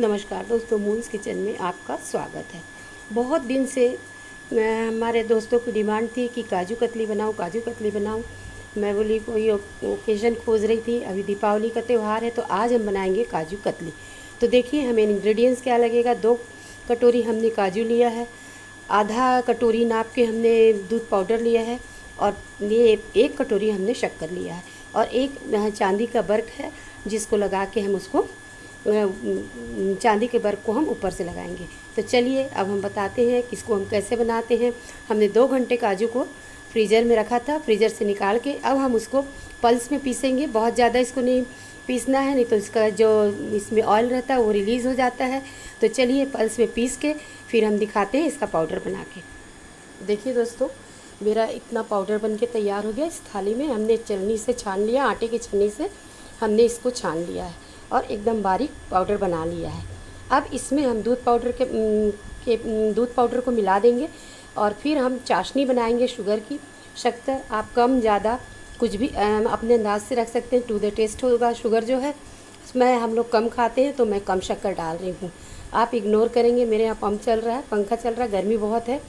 नमस्कार दोस्तों moons kitchen में आपका स्वागत है। बहुत दिन से हमारे दोस्तों की डिमांड थी कि काजू कतली बनाऊँ, काजू कतली बनाऊँ। मैं बोली कोई ओकेज़न खोज रही थी, अभी दीपावली का त्यौहार है तो आज हम बनाएँगे काजू कतली। तो देखिए, हमें इंग्रेडिएंट्स क्या लगेगा? दो कटोरी हमने काजू लिया है, आधा कटोरी नाप के हमने दूध पाउडर लिया है, और ये एक कटोरी हमने शक्कर लिया है। और एक चांदी का बर्क है, जिसको लगा के हम उसको चांदी के बर्क को हम ऊपर से लगाएँगे। तो चलिए, अब हम बताते हैं कि इसको हम कैसे बनाते हैं। हमने दो घंटे काजू को फ्रीज़र में रखा था, फ्रीज़र से निकाल के। अब हम उसको पल्स में पीसेंगे। बहुत ज़्यादा इसको नहीं पीसना है, नहीं तो इसका जो इसमें ऑयल रहता है वो रिलीज़ हो जाता है। तो चलिए पल्स में पीस के फिर हम दिखाते हैं इसका पाउडर बना के। देखिए दोस्तों, मेरा इतना पाउडर बन के तैयार हो गया। इस थाली में हमने चलनी से छान लिया, आटे की छन्नी से हमने इसको छान लिया है। और एकदम बारीक पाउडर बना लिया है। अब इसमें हम दूध पाउडर के के दूध पाउडर को मिला देंगे और फिर हम चाशनी बनाएँगे शुगर की। शक्कर आप कम, ज़्यादा कुछ भी अपने अंदाज से रख सकते हैं। टू द टेस्ट होगा, शुगर जो है, उसमें हम लोग कम खाते हैं तो मैं कम शक्कर डाल रही हूँ। आप इग्नोर करेंगे, मेरे यहाँ पंप चल रहा है, पंखा चल रहा है, गर्मी बहुत है।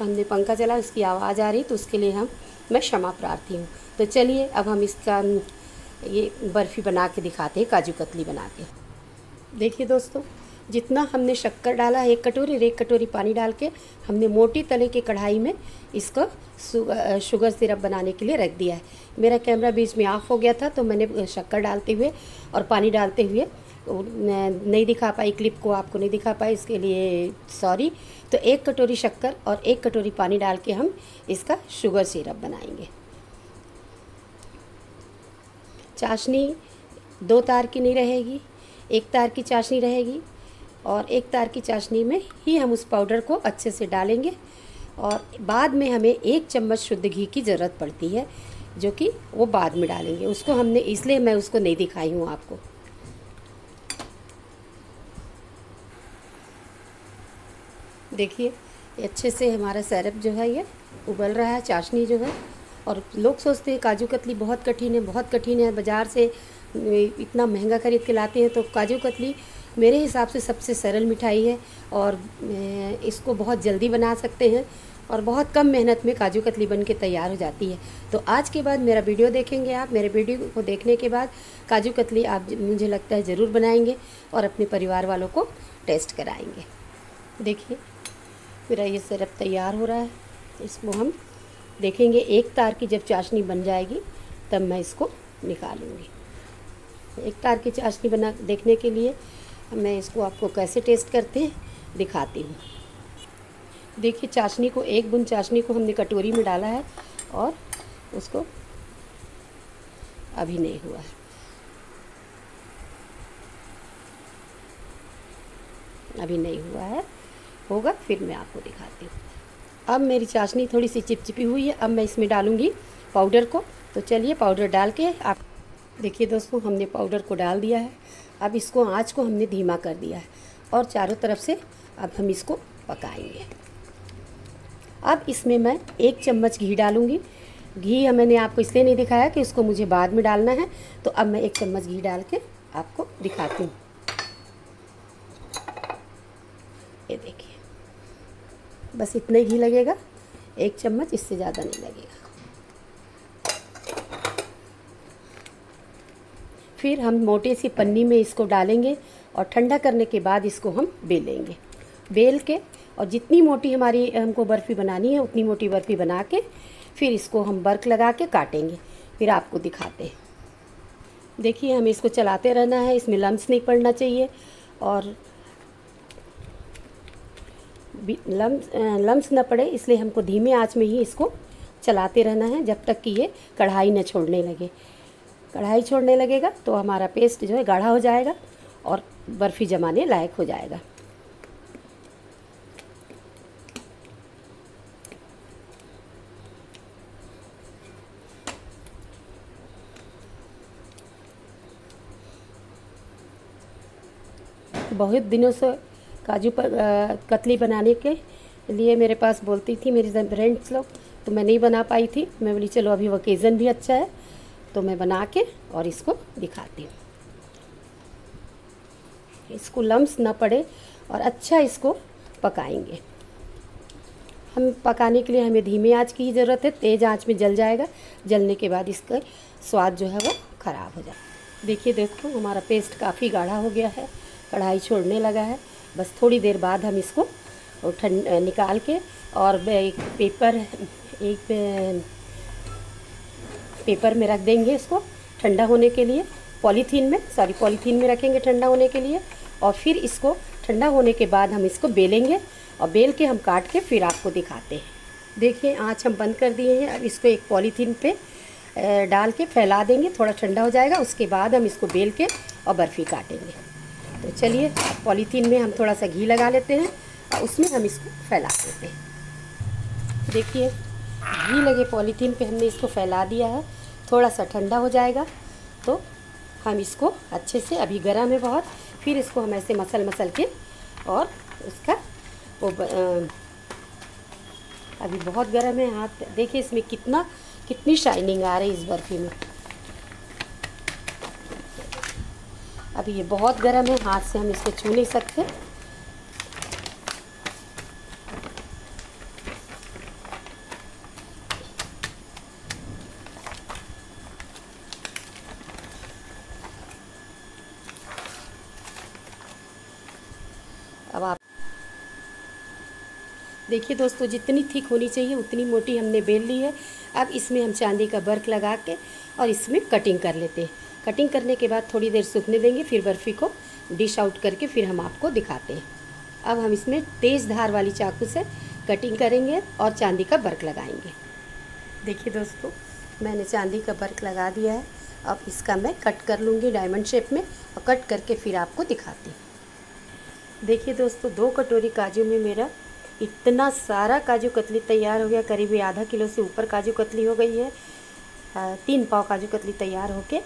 हमने पंखा चला, उसकी आवाज़ आ रही तो उसके लिए हम, मैं क्षमा प्रार्थी हूँ। तो चलिए, अब हम इसका ये बर्फ़ी बना के दिखाते हैं, काजू कतली बना के देखिए दोस्तों, जितना हमने शक्कर डाला है, एक कटोरी, और एक कटोरी पानी डाल के हमने मोटी तले की कढ़ाई में इसको शुगर सिरप बनाने के लिए रख दिया है। मेरा कैमरा बीच में ऑफ़ हो गया था तो मैंने शक्कर डालते हुए और पानी डालते हुए नहीं दिखा पाई, क्लिप को आपको नहीं दिखा पाई, इसके लिए सॉरी। तो एक कटोरी शक्कर और एक कटोरी पानी डाल के हम इसका शुगर सिरप बनाएँगे। चाशनी दो तार की नहीं रहेगी, एक तार की चाशनी रहेगी और एक तार की चाशनी में ही हम उस पाउडर को अच्छे से डालेंगे और बाद में हमें एक चम्मच शुद्ध घी की ज़रूरत पड़ती है, जो कि वो बाद में डालेंगे। उसको हमने, इसलिए मैं उसको नहीं दिखाई हूँ आपको। देखिए अच्छे से हमारा सैरप जो है, ये उबल रहा है, चाशनी जो है और लोग सोचते हैं काजू कतली बहुत कठिन है, बहुत कठिन है, बाज़ार से इतना महँगा ख़रीद के लाते हैं तो काजू कतली मेरे हिसाब से सबसे सरल मिठाई है और इसको बहुत जल्दी बना सकते हैं और बहुत कम मेहनत में काजू कतली बन के तैयार हो जाती है। तो आज के बाद मेरा वीडियो देखेंगे आप, मेरे वीडियो को देखने के बाद काजू कतली आप मुझे लगता है ज़रूर बनाएँगे और अपने परिवार वालों को टेस्ट कराएँगे। देखिए, मेरा ये सिरप तैयार हो रहा है, इसको हम देखेंगे, एक तार की जब चाशनी बन जाएगी, तब मैं इसको निकालूँगी। एक तार की चाशनी बना, देखने के लिए मैं इसको आपको कैसे टेस्ट करते हैं, दिखाती हूँ। देखिए, चाशनी को, एक बुन चाशनी को हमने कटोरी में डाला है और उसको अभी नहीं हुआ है। अभी नहीं हुआ है, होगा, फिर मैं आपको दिखाती हूँ। अब मेरी चाशनी थोड़ी सी चिपचिपी हुई है, अब मैं इसमें डालूँगी पाउडर को। तो चलिए पाउडर डाल के आप देखिए दोस्तों, हमने पाउडर को डाल दिया है। अब इसको आँच को हमने धीमा कर दिया है और चारों तरफ़ से अब हम इसको पकाएँगे। अब इसमें मैं एक चम्मच घी डालूँगी। घी मैंने आपको इसलिए नहीं दिखाया कि इसको मुझे बाद में डालना है। तो अब मैं एक चम्मच घी डाल के आपको दिखाती हूँ ये देखिए बस इतना ही घी लगेगा। एक चम्मच इससे ज़्यादा नहीं लगेगा। फिर हम मोटे सी पन्नी में इसको डालेंगे और ठंडा करने के बाद इसको हम बेलेंगे। बेल के और जितनी मोटी हमारी, हमको बर्फ़ी बनानी है, उतनी मोटी बर्फ़ी बना के फिर इसको हम बर्क लगा के काटेंगे। फिर आपको दिखाते हैं। देखिए, हमें इसको चलाते रहना है, इसमें लम्स नहीं पड़ना चाहिए और लम्स लम्स न पड़े, इसलिए हमको धीमे आँच में ही इसको चलाते रहना है, जब तक कि ये कढ़ाई न छोड़ने लगे। कढ़ाई छोड़ने लगेगा तो हमारा पेस्ट जो है गाढ़ा हो जाएगा और बर्फ़ी जमाने लायक हो जाएगा। बहुत दिनों से काजू पर कतली बनाने के लिए मेरे पास बोलती थी, मेरी फ्रेंड्स लोग तो मैं नहीं बना पाई थी। मैं बोली, चलो, अभी वोकेज़न भी अच्छा है। तो मैं बना के और इसको दिखाती हूँ। इसको लम्स ना पड़े और अच्छा इसको पकाएँगे। हम पकाने के लिए हमें धीमी आँच की ज़रूरत है, तेज़ आँच में जल जाएगा, जलने के बाद इसका स्वाद जो है वो ख़राब हो जाए देखिए दोस्तों, हमारा पेस्ट काफ़ी गाढ़ा हो गया है, कढ़ाई छोड़ने लगा है। बस थोड़ी देर बाद हम इसको ठंड, निकाल के और एक पेपर एक, पेपर में रख देंगे इसको ठंडा होने के लिए। पॉलीथीन में, सॉरी, पॉलीथीन में रखेंगे ठंडा होने के लिए और फिर इसको ठंडा होने के बाद हम इसको बेलेंगे और बेल के हम काट के फिर आपको दिखाते हैं। देखिए, आँच हम बंद कर दिए हैं। अब इसको एक पॉलीथीन पे डाल के फैला देंगे। थोड़ा ठंडा हो जाएगा। उसके बाद हम इसको बेल के और बर्फ़ी काटेंगे। तो चलिए पॉलीथीन में हम थोड़ा सा घी लगा लेते हैं और उसमें हम इसको फैला देते हैं। देखिए, घी लगे पॉलीथीन पे हमने इसको फैला दिया है, थोड़ा सा ठंडा हो जाएगा। तो हम इसको अच्छे से, अभी गर्म है बहुत, फिर इसको हम ऐसे मसल मसल के और उसका वो अभी बहुत गर्म है हाथ, देखिए इसमें कितना, कितनी शाइनिंग आ रही है इस बर्फ़ी में। अभी ये बहुत गर्म है, हाथ से हम इसको छू नहीं सकते। अब आप देखिए दोस्तों, जितनी थिक होनी चाहिए, उतनी मोटी हमने बेल ली है। अब इसमें हम चांदी का बर्क लगा के और इसमें कटिंग कर लेते हैं। कटिंग करने के बाद थोड़ी देर सूखने देंगे, फिर बर्फ़ी को डिश आउट करके फिर हम आपको दिखाते हैं। अब हम इसमें तेज़ धार वाली चाकू से कटिंग करेंगे और चांदी का बर्क लगाएँगे। देखिए दोस्तों, मैंने चांदी का बर्क लगा दिया है। अब इसका मैं कट कर लूँगी डायमंड शेप में और कट करके फिर आपको दिखाती हूँ। देखिए दोस्तों, दो कटोरी काजू में मेरा इतना सारा काजू कतली तैयार हो गया। करीब आधा किलो से ऊपर काजू कतली हो गई है। तीन पाव काजू कतली तैयार होके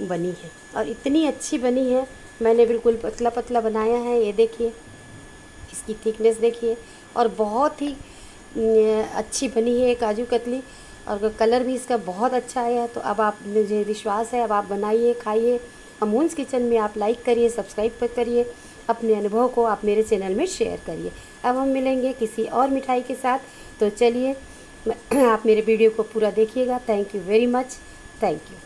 बनी है। और इतनी अच्छी बनी है, मैंने बिल्कुल पतला पतला बनाया है, ये देखिए, इसकी थिकनेस देखिए। और बहुत ही अच्छी बनी है काजू कतली। और कलर भी इसका बहुत अच्छा आया है तो अब आप, मुझे विश्वास है, अब आप बनाइए, खाइए। अमून्स किचन में आप लाइक करिए सब्सक्राइब करिए, अपने अनुभव को आप मेरे चैनल में शेयर करिए। अब हम मिलेंगे किसी और मिठाई के साथ। तो चलिए आप मेरे वीडियो को पूरा देखिएगा। Thank you very much thank you